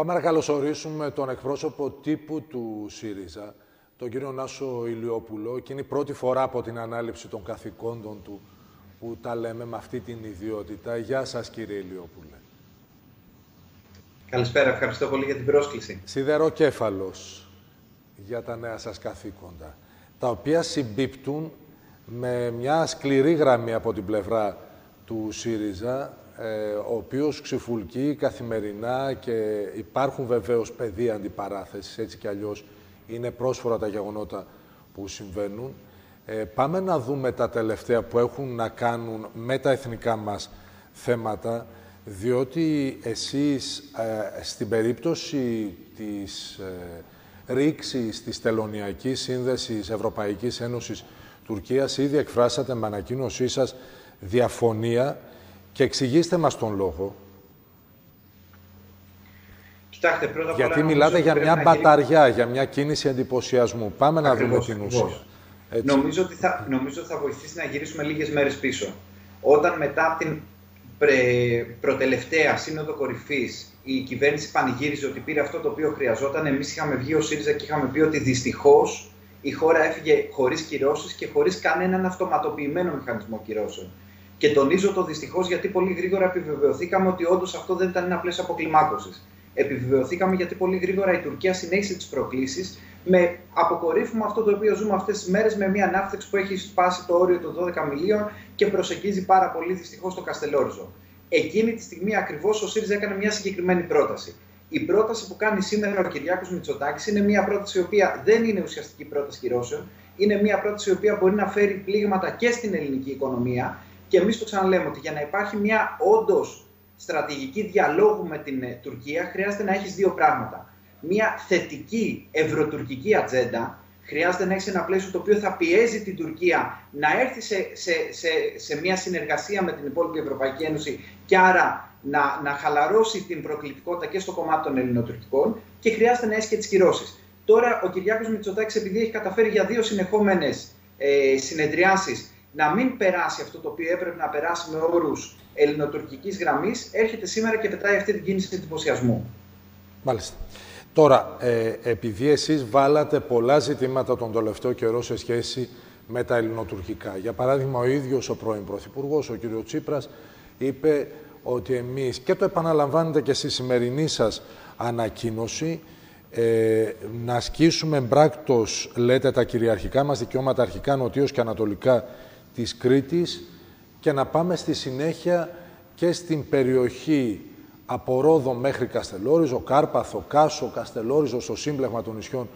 Πάμε να καλωσορίσουμε τον εκπρόσωπο τύπου του ΣΥΡΙΖΑ, τον κύριο Νάσο Ηλιόπουλο. Και είναι η πρώτη φορά από την ανάληψη των καθηκόντων του που τα λέμε με αυτή την ιδιότητα. Γεια σας κύριε Ηλιόπουλε. Καλησπέρα, ευχαριστώ πολύ για την πρόσκληση. Σιδεροκέφαλος για τα νέα σας καθήκοντα, τα οποία συμπίπτουν με μια σκληρή γραμμή από την πλευρά του ΣΥΡΙΖΑ, ε, ο οποίος ξυφουλκεί καθημερινά και υπάρχουν βεβαίως πεδία αντιπαράθεσης, έτσι κι αλλιώς είναι πρόσφορα τα γεγονότα που συμβαίνουν. Ε, πάμε να δούμε τα τελευταία που έχουν να κάνουν με τα εθνικά μας θέματα, διότι εσείς ε, στην περίπτωση της ε, ρήξης της τελωνιακής σύνδεσης Ευρωπαϊκής Ένωσης Τουρκίας ήδη εκφράσατε με ανακοίνωσή σας διαφωνία και εξηγήστε μας τον λόγο. Κοιτάξτε, πρώτα Γιατί μιλάτε για μια μπαταριά, για μια κίνηση εντυπωσιασμού. Πάμε να δούμε την ουσία. Νομίζω, ότι θα, νομίζω ότι θα βοηθήσει να γυρίσουμε λίγες μέρες πίσω. Όταν μετά από την προτελευταία σύνοδο κορυφής η κυβέρνηση πανηγύριζε ότι πήρε αυτό το οποίο χρειαζόταν, εμείς είχαμε βγει ο ΣΥΡΙΖΑ και είχαμε πει ότι δυστυχώς η χώρα έφυγε χωρίς κυρώσεις και χωρίς κανέναν αυτοματοποιημένο μηχανισμό κυρώσεων. Και τονίζω το δυστυχώς γιατί πολύ γρήγορα επιβεβαιωθήκαμε ότι όντως αυτό δεν ήταν ένα πλαίσιο αποκλιμάκωσης. Επιβεβαιωθήκαμε γιατί πολύ γρήγορα η Τουρκία συνέχισε τις προκλήσεις με αποκορύφωμα αυτό το οποίο ζούμε αυτές τις μέρες με μια ανάπτυξη που έχει σπάσει το όριο των 12 μιλίων και προσεγγίζει πάρα πολύ δυστυχώς το Καστελόριζο. Εκείνη τη στιγμή ακριβώς ο ΣΥΡΙΖΑ έκανε μια συγκεκριμένη πρόταση. Η πρόταση που κάνει σήμερα ο Κυριάκος Μητσοτάκης είναι μια πρόταση η οποία δεν είναι ουσιαστική πρόταση κυρώσεων. Είναι μια πρόταση η οποία μπορεί να φέρει πλήγματα και στην ελληνική οικονομία και εμείς το ξαναλέμε ότι για να υπάρχει μια όντως στρατηγική διαλόγου με την ε, Τουρκία, χρειάζεται να έχεις δύο πράγματα. Μια θετική ευρωτουρκική ατζέντα, χρειάζεται να έχεις ένα πλαίσιο το οποίο θα πιέζει την Τουρκία να έρθει σε, σε, σε, σε μια συνεργασία με την υπόλοιπη Ευρωπαϊκή Ένωση και άρα να, να χαλαρώσει την προκλητικότητα και στο κομμάτι των ελληνοτουρκικών και χρειάζεται να έχεις και τις κυρώσεις. Τώρα ο Κυριάκος Μητσοτάκης επειδή έχει καταφέρει για δύο συνεχόμενες ε, συνεδριάσεις να μην περάσει αυτό το οποίο έπρεπε να περάσει με όρους ελληνοτουρκικής γραμμής, έρχεται σήμερα και πετάει αυτή την κίνηση εντυπωσιασμού. Μάλιστα. Τώρα, ε, επειδή εσείς βάλατε πολλά ζητήματα τον τελευταίο καιρό σε σχέση με τα ελληνοτουρκικά. Για παράδειγμα, ο ίδιος ο πρώην Πρωθυπουργός, ο κ. Τσίπρας, είπε ότι εμείς και το επαναλαμβάνετε και στη σημερινή σας ανακοίνωση, ε, να ασκήσουμε εμπράκτος, λέτε, τα κυριαρχικά μας δικαιώματα αρχικά, νοτίως και ανατολικά της Κρήτης και να πάμε στη συνέχεια και στην περιοχή από Ρόδο μέχρι Καστελόριζο, Κάρπαθο, Κάσο, Καστελόριζο, στο σύμπλεγμα των νησιών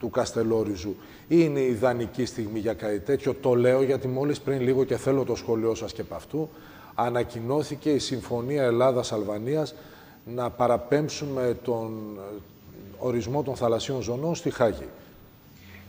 του Καστελόριζου. Είναι η ιδανική στιγμή για κάτι τέτοιο. Το λέω γιατί μόλις πριν λίγο και θέλω το σχολείο σας και από αυτού, ανακοινώθηκε η Συμφωνία Ελλάδας-Αλβανίας να παραπέμψουμε τον ορισμό των θαλασσίων ζωνών στη Χάγη.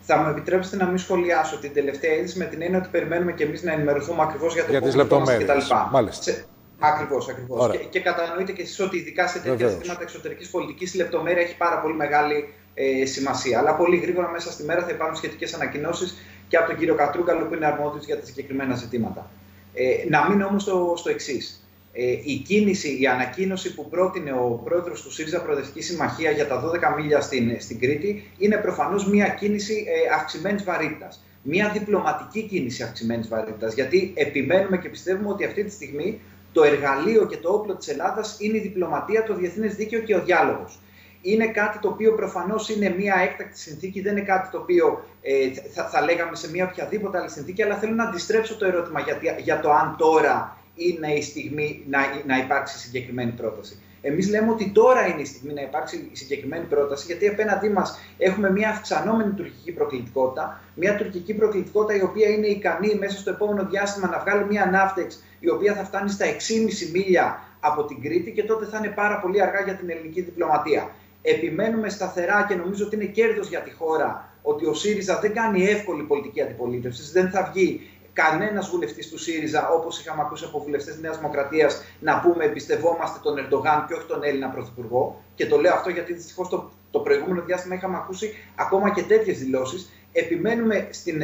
Θα μου επιτρέψετε να μην σχολιάσω την τελευταία είδηση με την έννοια ότι περιμένουμε και εμείς να ενημερωθούμε ακριβώς για το για τις λεπτομέρειες. Μάλιστα. Ακριβώς, ακριβώς. Και, και κατανοείτε και εσείς ότι ειδικά σε τέτοια Βεβαίως. ζητήματα εξωτερικής πολιτικής η λεπτομέρεια έχει πάρα πολύ μεγάλη ε, σημασία. Αλλά πολύ γρήγορα μέσα στη μέρα θα υπάρχουν σχετικές ανακοινώσεις και από τον κύριο Κατρούγκαλο που είναι αρμόδιος για τα συγκεκριμένα ζητήματα. Ε, να μείνω όμως στο, στο εξής ε, η κίνηση, η ανακοίνωση που πρότεινε ο πρόεδρος του ΣΥΡΙΖΑ Προοδευτική Συμμαχία για τα 12 μίλια στην, στην Κρήτη είναι προφανώς μια κίνηση ε, αυξημένης βαρύτητας. Μια διπλωματική κίνηση αυξημένης βαρύτητας. Γιατί επιμένουμε και πιστεύουμε ότι αυτή τη στιγμή το εργαλείο και το όπλο της Ελλάδας είναι η διπλωματία, το διεθνές δίκαιο και ο διάλογος. Είναι κάτι το οποίο προφανώς είναι μια έκτακτη συνθήκη, δεν είναι κάτι το οποίο ε, θα, θα λέγαμε σε μια οποιαδήποτε άλλη συνθήκη, αλλά θέλω να αντιστρέψω το ερώτημα για, για το αν τώρα είναι η στιγμή να, να υπάρξει συγκεκριμένη πρόταση. Εμείς λέμε ότι τώρα είναι η στιγμή να υπάρξει η συγκεκριμένη πρόταση, γιατί απέναντί μας έχουμε μια αυξανόμενη τουρκική προκλητικότητα. Μια τουρκική προκλητικότητα η οποία είναι ικανή μέσα στο επόμενο διάστημα να βγάλει μια ναύτεξ η οποία θα φτάνει στα 6,5 μίλια από την Κρήτη και τότε θα είναι πάρα πολύ αργά για την ελληνική διπλωματία. Επιμένουμε σταθερά και νομίζω ότι είναι κέρδος για τη χώρα ότι ο ΣΥΡΙΖΑ δεν κάνει εύκολη πολιτική αντιπολίτευση, δεν θα βγει κανένας βουλευτής του ΣΥΡΙΖΑ, όπως είχαμε ακούσει από βουλευτές της Νέας Δημοκρατίας, να πούμε εμπιστευόμαστε τον Ερντογάν και όχι τον Έλληνα Πρωθυπουργό. Και το λέω αυτό γιατί δυστυχώς το, το προηγούμενο διάστημα είχαμε ακούσει ακόμα και τέτοιες δηλώσεις. Επιμένουμε στην,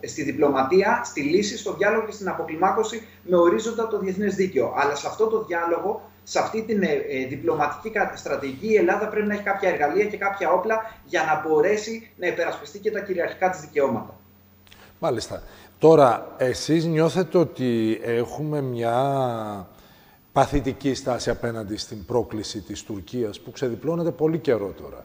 στη διπλωματία, στη λύση, στο διάλογο και στην αποκλιμάκωση με ορίζοντα το διεθνές δίκαιο. Αλλά σε αυτό το διάλογο σε αυτή την ε, ε, διπλωματική στρατηγική η Ελλάδα πρέπει να έχει κάποια εργαλεία και κάποια όπλα για να μπορέσει να υπερασπιστεί και τα κυριαρχικά της δικαιώματα. Μάλιστα. Τώρα, εσείς νιώθετε ότι έχουμε μια παθητική στάση απέναντι στην πρόκληση της Τουρκίας που ξεδιπλώνεται πολύ καιρό τώρα;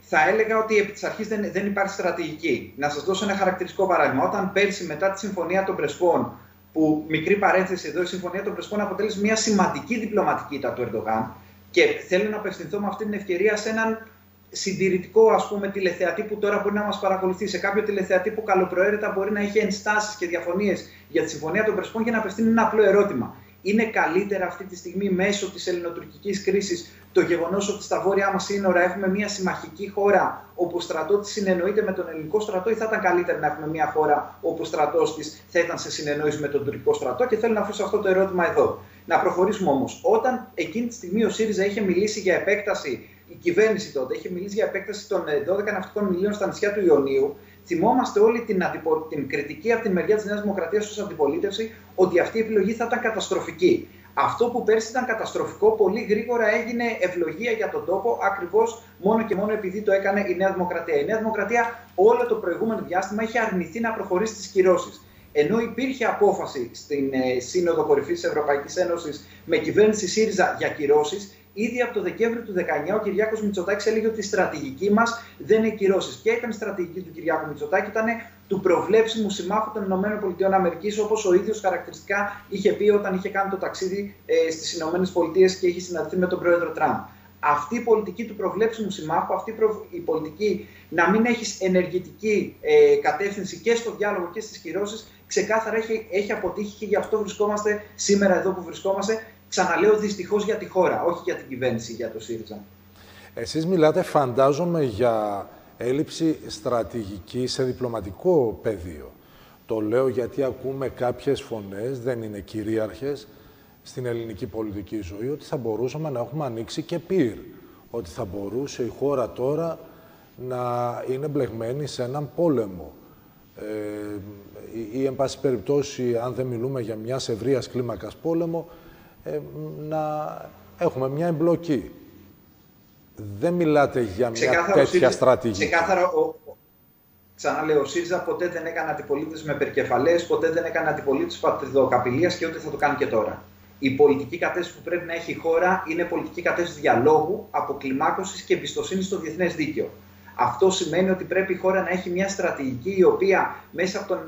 Θα έλεγα ότι επί της αρχής δεν, δεν υπάρχει στρατηγική. Να σας δώσω ένα χαρακτηριστικό παράδειγμα. Όταν πέρσι μετά τη Συμφωνία των Πρεσπών, που μικρή παρένθεση εδώ, η Συμφωνία των Πρεσπών αποτέλεσε μια σημαντική διπλωματική ήττα του Ερντογάν και θέλω να απευθυνθώ με αυτή την ευκαιρία σε έναν συντηρητικό ας πούμε, τηλεθεατή που τώρα μπορεί να μας παρακολουθεί, σε κάποιο τηλεθεατή που καλοπροαίρετα μπορεί να έχει ενστάσεις και διαφωνίες για τη Συμφωνία των Πρεσπών και να απευθύνει ένα απλό ερώτημα. Είναι καλύτερα αυτή τη στιγμή μέσω της ελληνοτουρκικής κρίσης το γεγονός ότι στα βόρειά μας σύνορα έχουμε μια συμμαχική χώρα όπου ο στρατός της συνεννοείται με τον ελληνικό στρατό, ή θα ήταν καλύτερα να έχουμε μια χώρα όπου ο στρατός της θα ήταν σε συνεννόηση με τον τουρκικό στρατό; Και θέλω να αφήσω αυτό το ερώτημα εδώ. Να προχωρήσουμε όμως. Όταν εκείνη τη στιγμή ο ΣΥΡΙΖΑ είχε μιλήσει για επέκταση η κυβέρνηση τότε είχε μιλήσει για επέκταση των 12 ε, ναυτικών μιλίων στα νησιά του Ιωνίου. Θυμόμαστε όλη την, αντιπο... την κριτική από την μεριά της Νέας Δημοκρατίας ως αντιπολίτευση ότι αυτή η επιλογή θα ήταν καταστροφική. Αυτό που πέρσι ήταν καταστροφικό, πολύ γρήγορα έγινε ευλογία για τον τόπο, ακριβώς μόνο και μόνο επειδή το έκανε η Νέα Δημοκρατία. Η Νέα Δημοκρατία όλο το προηγούμενο διάστημα είχε αρνηθεί να προχωρήσει τις κυρώσεις. Ενώ υπήρχε απόφαση στην ε, Σύνοδο Κορυφής της Ευρωπαϊκής Ένωσης με κυβέρνηση ΣΥΡΙΖΑ για κυρώσεις, Ήδη από το Δεκέμβριο του 19 ο Κυριάκος Μητσοτάκης έλεγε ότι η στρατηγική μας δεν είναι κυρώσεις. Ποια ήταν η στρατηγική του Κυριάκου Μητσοτάκη, ήταν του προβλέψιμου συμμάχου των ΗΠΑ, όπως ο ίδιος χαρακτηριστικά είχε πει όταν είχε κάνει το ταξίδι ε, στις ΗΠΑ και είχε συναντηθεί με τον πρόεδρο Τραμπ. Αυτή η πολιτική του προβλέψιμου συμμάχου, αυτή η πολιτική να μην έχεις ενεργητική ε, κατεύθυνση και στο διάλογο και στις κυρώσεις, ξεκάθαρα έχει, έχει αποτύχει και γι' αυτό βρισκόμαστε σήμερα εδώ που βρισκόμαστε Ξαναλέω δυστυχώς για τη χώρα, όχι για την κυβέρνηση, για το ΣΥΡΙΖΑ. Εσείς μιλάτε, φαντάζομαι, για έλλειψη στρατηγικής σε διπλωματικό πεδίο. Το λέω γιατί ακούμε κάποιες φωνές, δεν είναι κυρίαρχες, στην ελληνική πολιτική ζωή, ότι θα μπορούσαμε να έχουμε ανοίξει και πυρ. Ότι θα μπορούσε η χώρα τώρα να είναι μπλεγμένη σε έναν πόλεμο. Ε, ή, εν πάση περιπτώσει, αν δεν μιλούμε για μιας ευρείας κλίμακας πόλεμο, ε, να έχουμε μια εμπλοκή. Δεν μιλάτε για μια τέτοια στρατηγική. Ξεκάθαρα, ο, ξαναλέω, ο ΣΥΡΙΖΑ ποτέ δεν έκανε αντιπολίτευση με περκεφαλές, ποτέ δεν έκανε αντιπολίτευση πατριδοκαπηλείας και ούτε θα το κάνει και τώρα. Η πολιτική κατεύθυνση που πρέπει να έχει η χώρα είναι πολιτική κατεύθυνση διαλόγου, αποκλιμάκωσης και εμπιστοσύνη στο διεθνές δίκαιο. Αυτό σημαίνει ότι πρέπει η χώρα να έχει μια στρατηγική η οποία μέσα από, τον,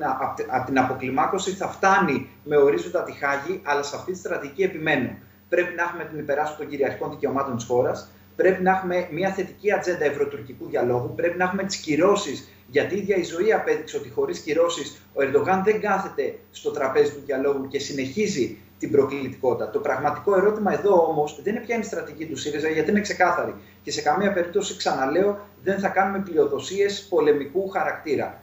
από την αποκλιμάκωση θα φτάνει με ορίζοντα τη Χάγη, αλλά σε αυτή τη στρατηγική επιμένω. Πρέπει να έχουμε την υπεράσπιση των κυριαρχικών δικαιωμάτων της χώρας, πρέπει να έχουμε μια θετική ατζέντα ευρωτουρκικού διαλόγου, πρέπει να έχουμε τις κυρώσεις, γιατί η ίδια η ζωή απέδειξε ότι χωρίς κυρώσεις ο Ερντογάν δεν κάθεται στο τραπέζι του διαλόγου και συνεχίζει την προκλητικότητα. Το πραγματικό ερώτημα εδώ όμως δεν είναι ποια είναι η στρατηγική του ΣΥΡΙΖΑ, γιατί είναι ξεκάθαρη. Και σε καμία περίπτωση, ξαναλέω, δεν θα κάνουμε πλειοδοσίες πολεμικού χαρακτήρα.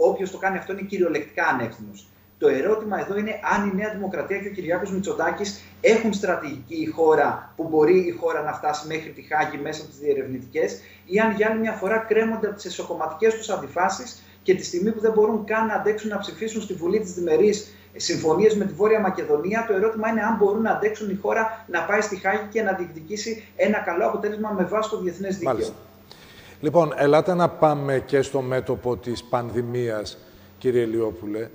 Όποιος το κάνει αυτό είναι κυριολεκτικά ανεύθυνο. Το ερώτημα εδώ είναι αν η Νέα Δημοκρατία και ο Κυριάκος Μητσοτάκης έχουν στρατηγική η χώρα που μπορεί η χώρα να φτάσει μέχρι τη Χάγη μέσα από τις διερευνητικές ή αν για άλλη μια φορά κρέμονται από τις εσωκομματικές τους αντιφάσεις και τη στιγμή που δεν μπορούν καν να αντέξουν να ψηφίσουν στη Βουλή της Διμερή συμφωνίες με τη Βόρεια Μακεδονία. Το ερώτημα είναι αν μπορούν να αντέξουν η χώρα να πάει στη Χάγη και να διεκδικήσει ένα καλό αποτέλεσμα με βάση το διεθνές δίκαιο. Μάλιστα. Λοιπόν, ελάτε να πάμε και στο μέτωπο της πανδημίας, κύριε Λιόπουλε,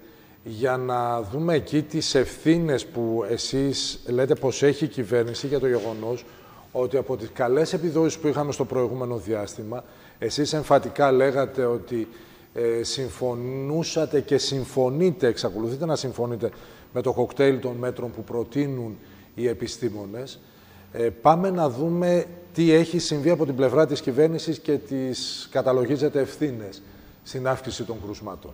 για να δούμε εκεί τις ευθύνες που εσείς λέτε πως έχει η κυβέρνηση για το γεγονός ότι από τις καλές επιδόσεις που είχαμε στο προηγούμενο διάστημα, εσείς εμφατικά λέγατε ότι ε, συμφωνούσατε και συμφωνείτε, εξακολουθείτε να συμφωνείτε με το κοκτέιλ των μέτρων που προτείνουν οι επιστήμονες. Ε, πάμε να δούμε τι έχει συμβεί από την πλευρά της κυβέρνησης και τις καταλογίζεται ευθύνες στην αύξηση των κρουσμάτων.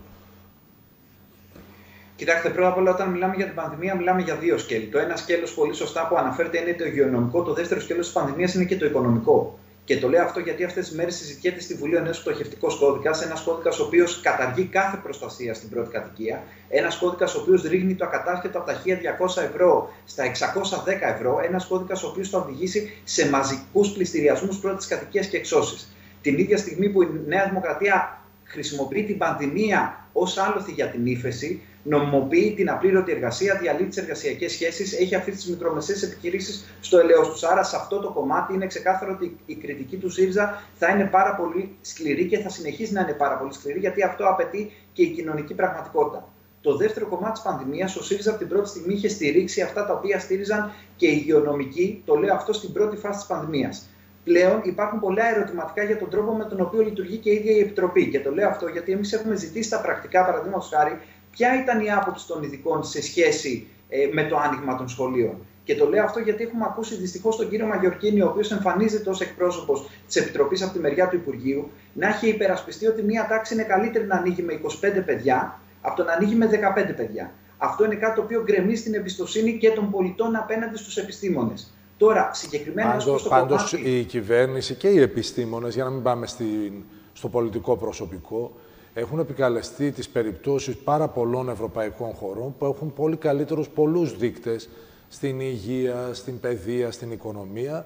Κοιτάξτε, πρώτα απ' όλα, όταν μιλάμε για την πανδημία, μιλάμε για δύο σκέλη. Το ένα σκέλος, πολύ σωστά που αναφέρεται, είναι το υγειονομικό. Το δεύτερο σκέλος της πανδημίας είναι και το οικονομικό. Και το λέω αυτό γιατί αυτές τις μέρες συζητιέται στη Βουλή ο νέος πτωχευτικό κώδικας. Ένας κώδικας ο οποίος καταργεί κάθε προστασία στην πρώτη κατοικία. Ένας κώδικας ο οποίος ρίχνει το ακατάσχετο από τα 1200 ευρώ στα 610 ευρώ. Ένας κώδικας ο οποίος θα οδηγήσει σε μαζικούς πληστηριασμούς πρώτης κατοικίας και εξώσει. Την ίδια στιγμή που η Νέα Δημοκρατία χρησιμοποιεί την πανδημία ως άλοθη για την ύφεση, νομιμοποιεί την απλήρωτη εργασία, διαλύει τις εργασιακές σχέσεις, έχει αφήσει τις μικρομεσαίες επιχειρήσεις στο ελαιός τους. Άρα, σε αυτό το κομμάτι είναι ξεκάθαρο ότι η κριτική του ΣΥΡΙΖΑ θα είναι πάρα πολύ σκληρή και θα συνεχίσει να είναι πάρα πολύ σκληρή, γιατί αυτό απαιτεί και η κοινωνική πραγματικότητα. Το δεύτερο κομμάτι της πανδημίας, ο ΣΥΡΙΖΑ από την πρώτη στιγμή είχε στηρίξει αυτά τα οποία στήριζαν και οι υγειονομικοί, το λέω αυτό στην πρώτη φάση της πανδημίας. Πλέον υπάρχουν πολλά ερωτηματικά για τον τρόπο με τον οποίο λειτουργεί και η ίδια η Επιτροπή. Και το λέω αυτό γιατί εμείς έχουμε ζητήσει τα πρακτικά, παραδείγματος χάρη, ποια ήταν η άποψη των ειδικών σε σχέση ε, με το άνοιγμα των σχολείων. Και το λέω αυτό γιατί έχουμε ακούσει δυστυχώς τον κύριο Μαγιορκίνη, ο οποίος εμφανίζεται ως εκπρόσωπος της Επιτροπής από τη μεριά του Υπουργείου, να έχει υπερασπιστεί ότι μία τάξη είναι καλύτερη να ανοίγει με 25 παιδιά από το να ανοίγει με 15 παιδιά. Αυτό είναι κάτι το οποίο γκρεμεί στην εμπιστοσύνη και των πολιτών απέναντι στους επιστήμονες. Τώρα, συγκεκριμένα πάντως, στο πάντως η κυβέρνηση και οι επιστήμονες, για να μην πάμε στην, στο πολιτικό προσωπικό, έχουν επικαλεστεί τις περιπτώσεις πάρα πολλών ευρωπαϊκών χωρών που έχουν πολύ καλύτερους πολλούς δείκτες στην υγεία, στην παιδεία, στην οικονομία,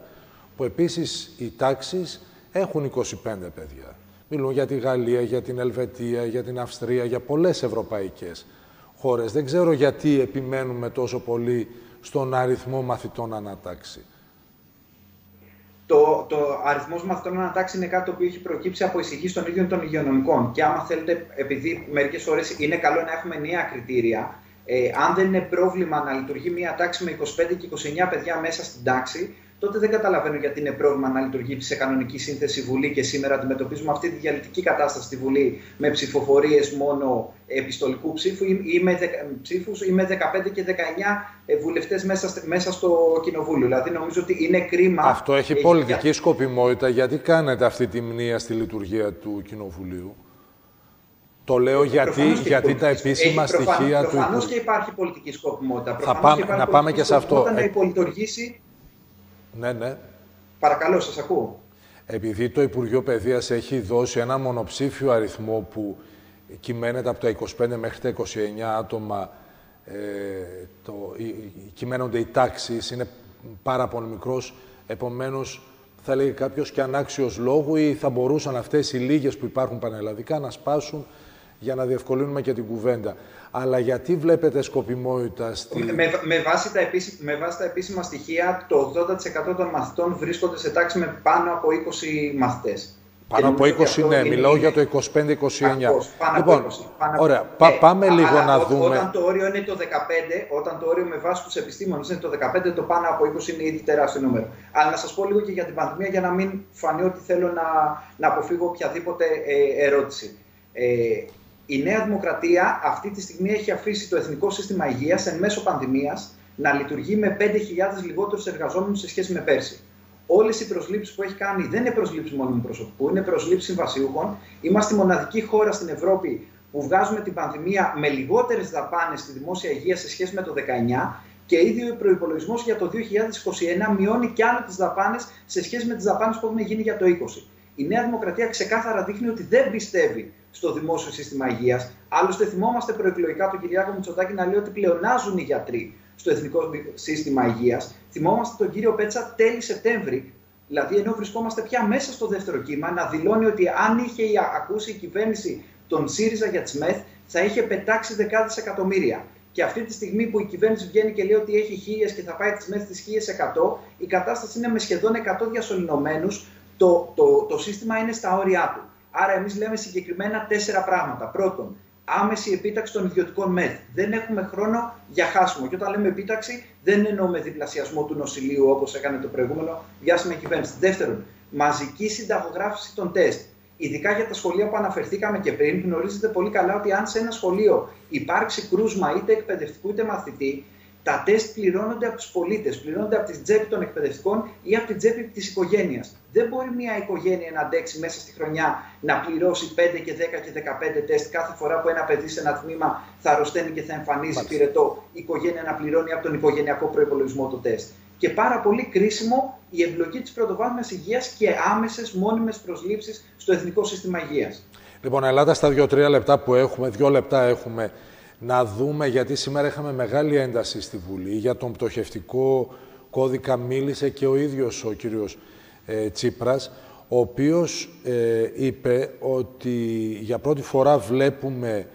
που επίσης οι τάξεις έχουν 25 παιδιά. Μιλούν για τη Γαλλία, για την Ελβετία, για την Αυστρία, για πολλές ευρωπαϊκές χώρες. Δεν ξέρω γιατί επιμένουμε τόσο πολύ στον αριθμό μαθητών ανατάξει. Το, το αριθμός μαθητών ανατάξει είναι κάτι το οποίο έχει προκύψει από εισηγήσεις των ίδιων των υγειονομικών. Και άμα θέλετε, επειδή μερικές φορέ είναι καλό να έχουμε νέα κριτήρια, ε, αν δεν είναι πρόβλημα να λειτουργεί μία τάξη με 25 και 29 παιδιά μέσα στην τάξη, τότε δεν καταλαβαίνω γιατί είναι πρόβλημα να λειτουργεί σε κανονική σύνθεση Βουλή και σήμερα αντιμετωπίζουμε αυτή τη διαλυτική κατάσταση στη Βουλή με ψηφοφορίες μόνο επιστολικού ψήφου ή με, ψήφους, ή με 15 και 19 ε, βουλευτές μέσα, μέσα στο Κοινοβούλιο. Δηλαδή νομίζω ότι είναι κρίμα. Αυτό έχει, πολιτική σκοπιμότητα. Γιατί κάνετε αυτή τη μνήμα στη λειτουργία του Κοινοβουλίου; Το λέω γιατί, γιατί τα επίσημα έχει, στοιχεία του. Προφανώς και υπάρχει πολιτική σκοπιμότητα. Θα πάμε, να πάμε και σε αυτό. Να υπολειτουργήσει ναι, ναι. Παρακαλώ, σας ακούω. Επειδή το Υπουργείο Παιδείας έχει δώσει ένα μονοψήφιο αριθμό που κυμαίνεται από τα 25 μέχρι τα 29 άτομα, ε, το, κυμαίνονται οι τάξεις, είναι πάρα πολύ μικρός, επομένως θα λέει κάποιος και ανάξιος λόγου ή θα μπορούσαν αυτές οι λίγες που υπάρχουν πανελλαδικά να σπάσουν για να διευκολύνουμε και την κουβέντα αλλά γιατί βλέπετε σκοπιμότητα στη... Με, με, βάση τα επίσημα, με βάση τα επίσημα στοιχεία, το 80% των μαθητών βρίσκονται σε τάξη με πάνω από 20 μαθητές. Πάνω από 20, ναι, μιλάω για το 25-29. Λοιπόν, ωραία, ε, πάμε λίγο να δούμε. Όταν το όριο είναι το 15, όταν το όριο με βάση τους επιστήμονες είναι το 15, το πάνω από 20 είναι ήδη τεράστιο νούμερο. Αλλά να σας πω λίγο και για την πανδημία, για να μην φανεί ότι θέλω να, να αποφύγω οποιαδήποτε ε, ερώτηση. Ε, η Νέα Δημοκρατία αυτή τη στιγμή έχει αφήσει το Εθνικό Σύστημα Υγείας εν μέσω πανδημίας να λειτουργεί με 5.000 λιγότερους εργαζόμενους σε σχέση με πέρσι. Όλες οι προσλήψεις που έχει κάνει δεν είναι προσλήψεις μόνιμου προσωπικού, είναι προσλήψεις συμβασιούχων. Είμαστε η μοναδική χώρα στην Ευρώπη που βγάζουμε την πανδημία με λιγότερες δαπάνες στη δημόσια υγεία σε σχέση με το 19 και ίδιο ο προπολογισμό για το 2021 μειώνει και άλλο τις δαπάνες σε σχέση με τις δαπάνες που έχουν γίνει για το 20. Η Νέα Δημοκρατία ξεκάθαρα δείχνει ότι δεν πιστεύει στο δημόσιο σύστημα υγείας. Άλλωστε, θυμόμαστε προεκλογικά τον Κυριάκο Μητσοτάκη να λέει ότι πλεονάζουν οι γιατροί στο εθνικό σύστημα υγείας. Θυμόμαστε τον κύριο Πέτσα τέλη Σεπτέμβρη, δηλαδή ενώ βρισκόμαστε πια μέσα στο δεύτερο κύμα, να δηλώνει ότι αν είχε ακούσει η κυβέρνηση τον ΣΥΡΙΖΑ για τις ΜΕΘ, θα είχε πετάξει δεκάδες εκατομμύρια. Και αυτή τη στιγμή που η κυβέρνηση βγαίνει και λέει ότι έχει χίλιες και θα πάει τις ΜΕΘ στι 1100, η κατάσταση είναι με σχεδόν 100 διασωληνωμένου. Το, το, το σύστημα είναι στα όρια του. Άρα, εμείς λέμε συγκεκριμένα τέσσερα πράγματα. Πρώτον, άμεση επίταξη των ιδιωτικών ΜΕΘ. Δεν έχουμε χρόνο για χάσιμο. Και όταν λέμε επίταξη, δεν εννοούμε διπλασιασμό του νοσηλείου όπως έκανε το προηγούμενο διάστημα κυβέρνηση. Δεύτερον, μαζική συνταγογράφηση των τεστ. Ειδικά για τα σχολεία που αναφερθήκαμε και πριν, γνωρίζετε πολύ καλά ότι αν σε ένα σχολείο υπάρξει κρούσμα είτε εκπαιδευτικού είτε μαθητή, τα τεστ πληρώνονται από τους πολίτες, πληρώνονται από τη τσέπη των εκπαιδευτικών ή από την τσέπη της οικογένειας. Δεν μπορεί μια οικογένεια να αντέξει μέσα στη χρονιά να πληρώσει 5 και 10 και 15 τεστ κάθε φορά που ένα παιδί σε ένα τμήμα θα αρρωσταίνει και θα εμφανίζει πυρετό. Η οικογένεια να πληρώνει από τον οικογενειακό προπολογισμό το τεστ. Και πάρα πολύ κρίσιμο η εμπλοκή της πρωτοβάθμιας υγείας και άμεσες μόνιμες προσλήψεις στο Εθνικό Σύστημα Υγείας. Λοιπόν, Ελλάδα στα 2-3 λεπτά που έχουμε, 2 λεπτά έχουμε να δούμε, γιατί σήμερα είχαμε μεγάλη ένταση στη Βουλή, για τον πτωχευτικό κώδικα μίλησε και ο ίδιος ο κύριος ε, Τσίπρας, ο οποίος ε, είπε ότι για πρώτη φορά βλέπουμε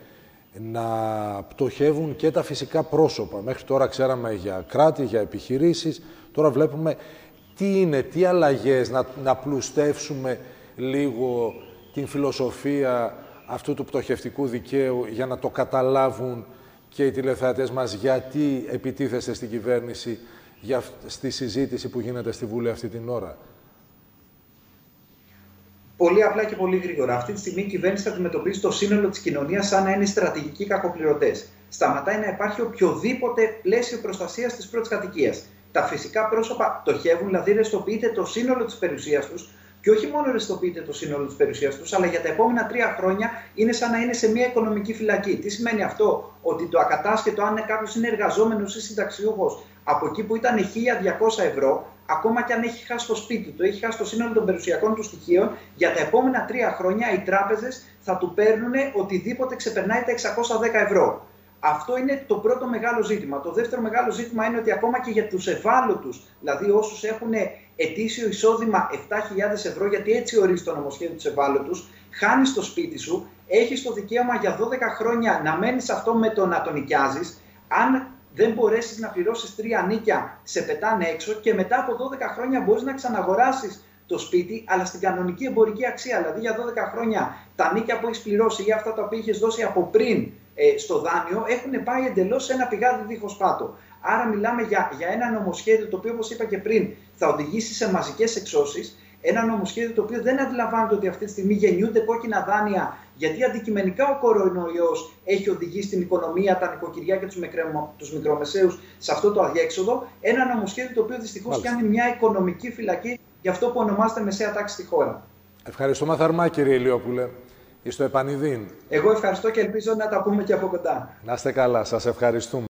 να πτωχεύουν και τα φυσικά πρόσωπα. Μέχρι τώρα ξέραμε για κράτη, για επιχειρήσεις. Τώρα βλέπουμε τι είναι, τι αλλαγές, να, να πλουστεύσουμε λίγο την φιλοσοφία αυτού του πτωχευτικού δικαίου για να το καταλάβουν και οι τηλεθεατές μας γιατί επιτίθεστε στην κυβέρνηση για, στη συζήτηση που γίνεται στη Βουλή αυτή την ώρα. Πολύ απλά και πολύ γρήγορα. Αυτή τη στιγμή η κυβέρνηση θα αντιμετωπίζει το σύνολο της κοινωνίας σαν να είναι στρατηγικοί κακοπληρωτές. Σταματάει να υπάρχει οποιοδήποτε πλαίσιο προστασίας της πρώτης κατοικίας. Τα φυσικά πρόσωπα πτωχεύουν, δηλαδή ρευστοποιείται το σύνολο της περιουσίας τους και όχι μόνο ρευστοποιείται το σύνολο της περιουσίας τους, αλλά για τα επόμενα τρία χρόνια είναι σαν να είναι σε μια οικονομική φυλακή. Τι σημαίνει αυτό, Ότι το ακατάσχετο, αν κάποιος είναι εργαζόμενος ή συνταξιούχος, από εκεί που ήταν 1.200 ευρώ, ακόμα και αν έχει χάσει το σπίτι του, έχει χάσει το σύνολο των περιουσιακών του στοιχείων, για τα επόμενα τρία χρόνια οι τράπεζες θα του παίρνουν οτιδήποτε ξεπερνάει τα 610 ευρώ. Αυτό είναι το πρώτο μεγάλο ζήτημα. Το δεύτερο μεγάλο ζήτημα είναι ότι ακόμα και για τους ευάλωτους, δηλαδή όσους έχουν ετήσιο εισόδημα 7.000 ευρώ, γιατί έτσι ορίζει το νομοσχέδιο του ευάλωτους, χάνεις το σπίτι σου, έχεις το δικαίωμα για 12 χρόνια να μένεις αυτό με το να τον νοικιάζεις. Αν δεν μπορέσεις να πληρώσεις τρία νίκια, σε πετάνε έξω και μετά από 12 χρόνια μπορείς να ξαναγοράσεις το σπίτι, αλλά στην κανονική εμπορική αξία. Δηλαδή για 12 χρόνια τα νίκια που έχεις πληρώσει ή αυτά τα οποία είχες δώσει από πριν ε, στο δάνειο έχουν πάει εντελώς σε ένα πηγάδι δίχως πάτο. Άρα μιλάμε για, για ένα νομοσχέδιο το οποίο, όπως είπα και πριν, θα οδηγήσει σε μαζικές εξώσεις. Ένα νομοσχέδιο το οποίο δεν αντιλαμβάνεται ότι αυτή τη στιγμή γεννιούνται κόκκινα δάνεια, γιατί αντικειμενικά ο κορονοϊός έχει οδηγήσει την οικονομία, τα νοικοκυριά και τους μικρομεσαίους σε αυτό το αδιέξοδο. Ένα νομοσχέδιο το οποίο δυστυχώς κάνει μια οικονομική φυλακή για αυτό που ονομάζεται μεσαία τάξη στη χώρα. Ευχαριστούμε θερμά, κύριε Ηλιόπουλε. Είστε επανειδήν. Εγώ ευχαριστώ και ελπίζω να τα πούμε και από κοντά. Να είστε καλά. Σας ευχαριστούμε.